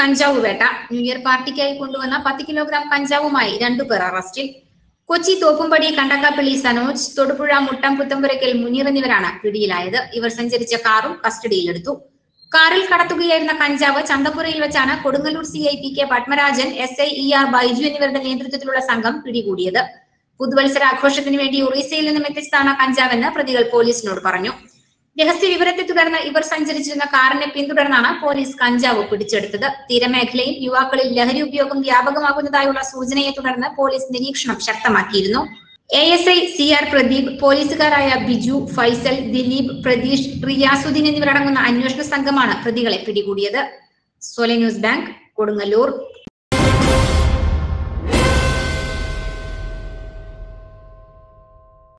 കഞ്ചാവ് വേട്ട. New year പാർട്ടിക്കായി കൊണ്ടുവന്ന പത്ത് കിലോഗ്രാം കഞ്ചാവുമായി രണ്ടുപേർ അറസ്റ്റിൽ. കൊച്ചി തോപ്പുംപടി കണ്ടക്കാപ്പള്ളി സനോജ് തൊടുപുഴ മുട്ടം പുത്തമ്പുരയ്ക്കൽ മുനീർ എന്നിവരാണ് പിടിയിലായത്. ഇവർ സഞ്ചരിച്ച കാറും കസ്റ്റഡിയിലെടുത്തു. കാറിൽ കടത്തുകയായിരുന്ന കഞ്ചാവ് ചന്തപ്പുരയിൽ വെച്ചാണ് Kodungallur C I P K Padmarajan S I E R Baiju എന്നിവരുടെ നേതൃത്വത്തിലുള്ള സംഘം പിടികൂടിയത്. പുതുവത്സര ആഘോഷത്തിന് വേണ്ടി ഒറീസയിൽ നിന്നും എത്തിച്ചതാണ് കഞ്ചാവെന്ന് പ്രതികൾ പോലീസിനോട് പറഞ്ഞു. രഹസ്യ വിവരത്തെ തുടർന്ന് ഇവർ സഞ്ചരിച്ചിരുന്ന കാറിനെ പിന്തുടർന്നാണ് പോലീസ് കഞ്ചാവ് പിടിച്ചെടുത്തത്. തീരമേഖലയിൽ യുവാക്കളിൽ ലഹരി ഉപയോഗം വ്യാപകമാകുന്നതായുള്ള സൂചനയെ തുടർന്ന് പോലീസ് നിരീക്ഷണം ശക്തമാക്കിയിരുന്നു. A S I C R Pradeep പോലീസുകാരായ Biju Faisal Dileep Pratheesh Riyasuddin എന്നിവരടങ്ങുന്ന അന്വേഷണ സംഘമാണ് പ്രതികളെ പിടികൂടിയത്. സോലെ ന്യൂസ് ബാങ്ക് കൊടുങ്ങല്ലൂർ.